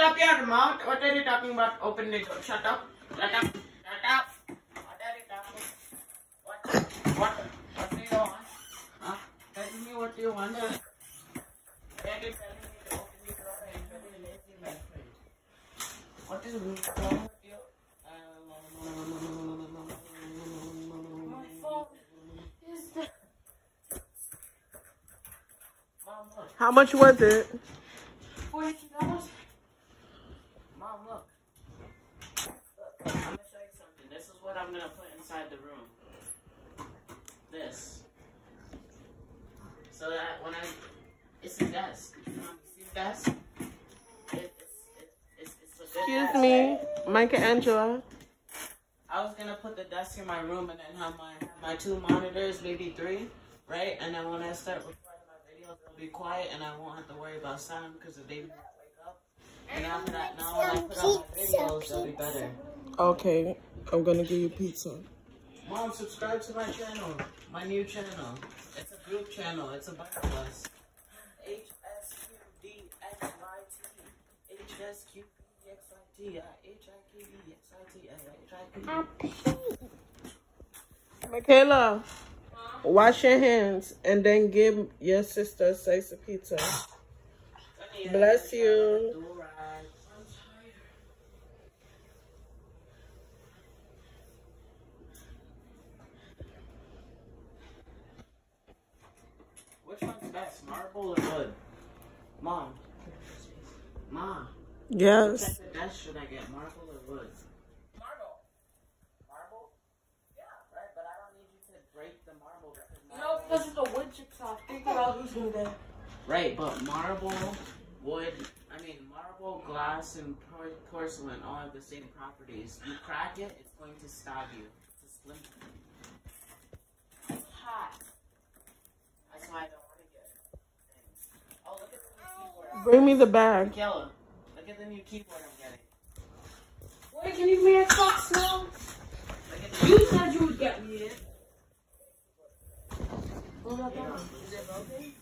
Shut up your mouth. What are you talking about? Open the door. Shut up. Shut up. Shut up. What are you talking? What? What? What do you want? Huh? Tell me what you want. Why are you telling me to open the door? I'm very lazy, my friend. What is wrong with you? My phone is the. How much was it? Forty dollars. Mom, look. Look, I'm gonna show you something. This is what I'm gonna put inside the room. This. So that when I, it's a desk. You know, see the desk? It, it's, it, it's, it's Excuse desk. me, Michelangelo. I was gonna put the desk in my room and then have my my two monitors, maybe three, right? And then when I start recording my videos, it'll be quiet and I won't have to worry about sound because the baby won't wake up. And after that, now when I put out my videos, it'll be better. Okay, I'm gonna give you pizza. Mom, subscribe to my channel, my new channel. It's a group channel. It's a bunch of us. H S Q D X Y T. H S Q D X Y T. H I Q D X Y T. H I Q D. Michaela, wash your hands and then give your sister a slice of pizza. Bless you. Do right. Which one's best, marble or wood? Mom. Mom. Which Yes. type of desk should I get, marble or wood? Marble. Marble? Yeah, right, but I don't need you to break the marble because You because of the wood chips off. Think about who's gonna. Right, but marble, wood, I mean, marble, glass, and por- porcelain all have the same properties. You crack it, it's going to stab you. It's a slim. It's hot. Bring me the bag. Michaela, look at the new keyboard I'm getting. Wait, can you give me a box now? Look at the You said you would get me it. What about that? Is it broken?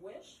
Wish?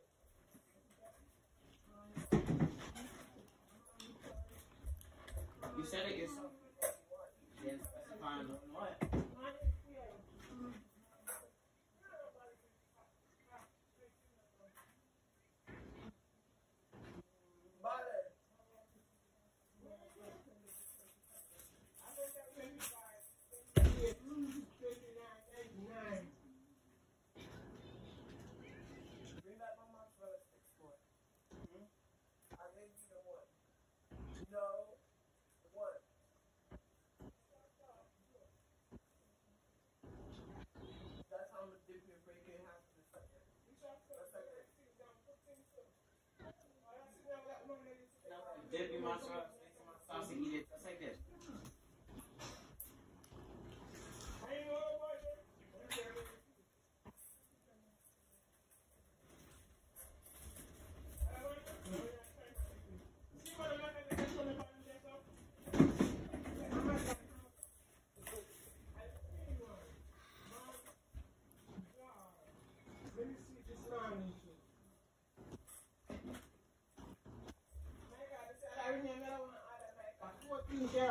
in Yeah.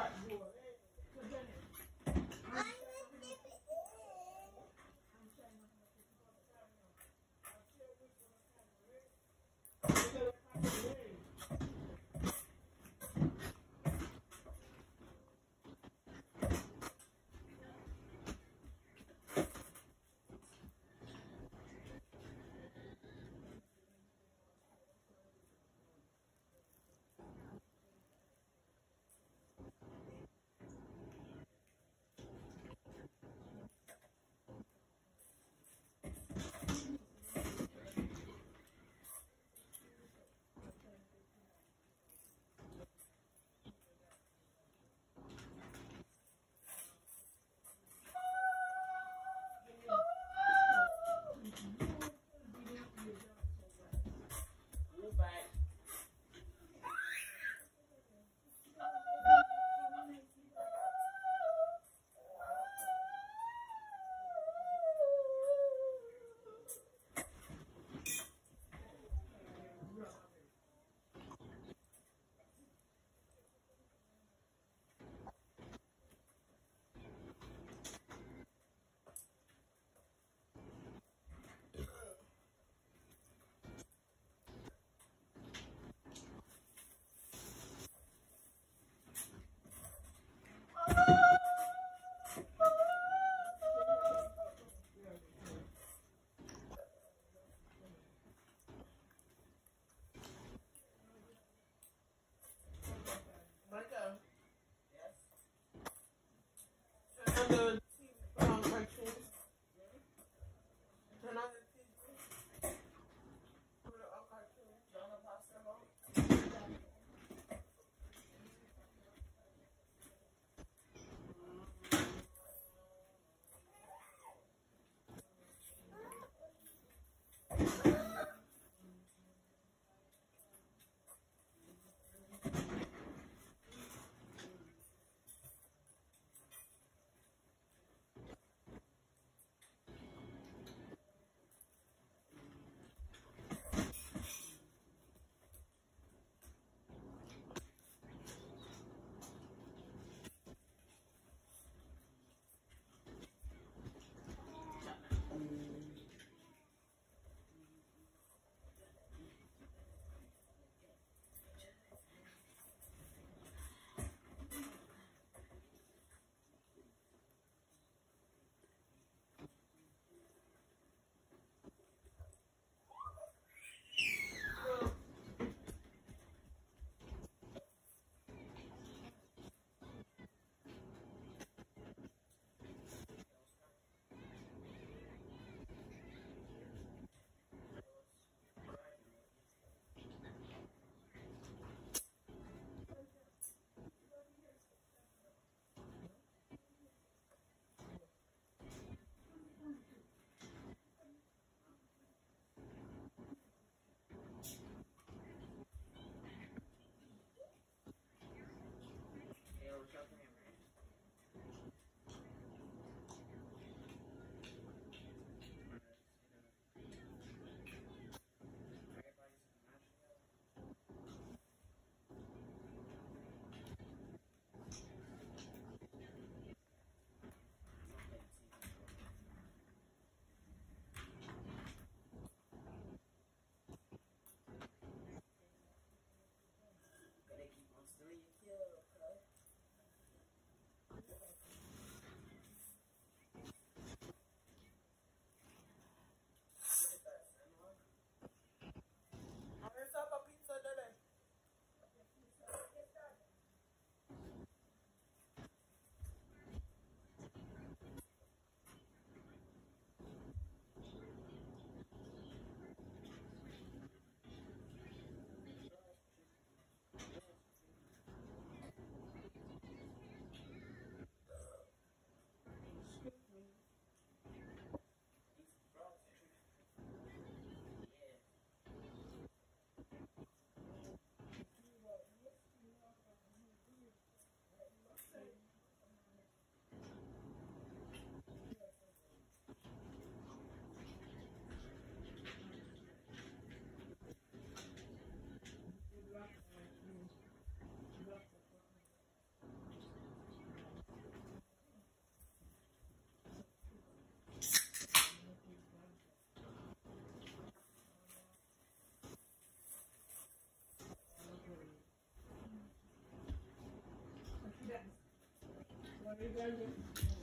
What are you guys doing?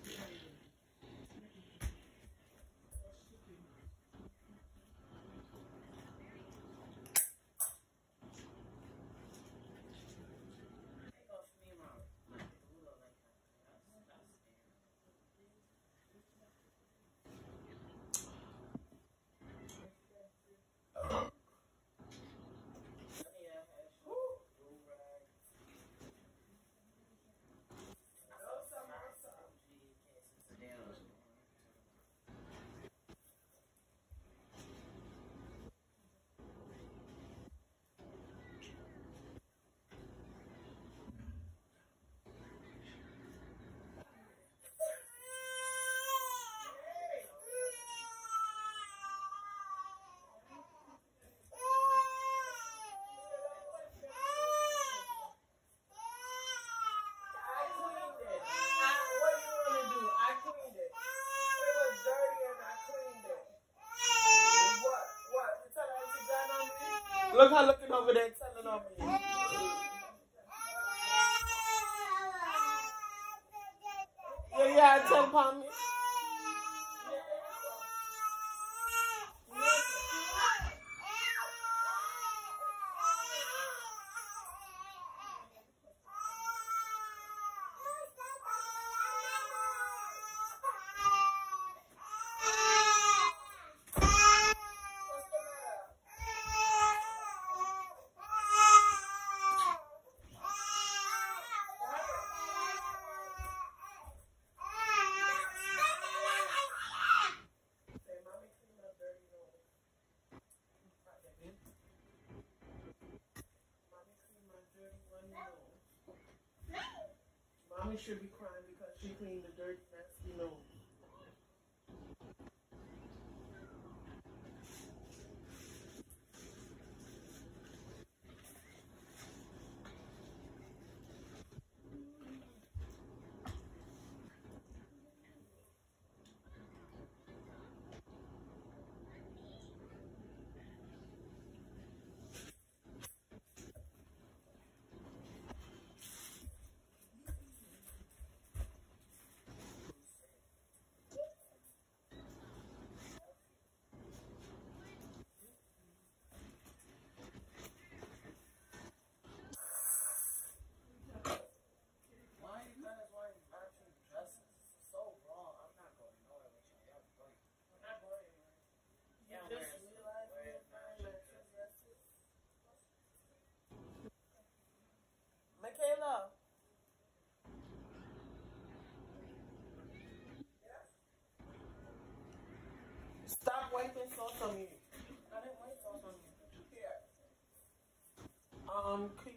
Look how looking over there telling on me. Yeah, yeah, tell Pommy. Mommy should be crying because she cleaned the dirt. wiping sauce on you. I didn't wipe sauce on you. Here. Um, could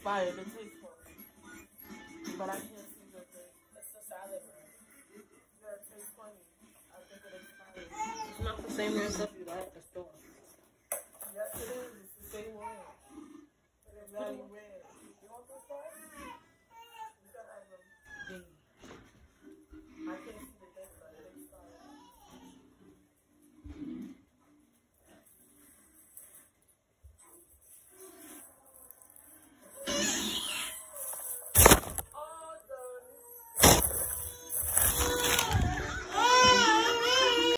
expired. It tastes funny. But I can't see the thing. It's the salad bread. Yeah, it tastes funny. I think it expired. It's not the same recipe that at the store. Yes, it is. It's the same one. But it's not even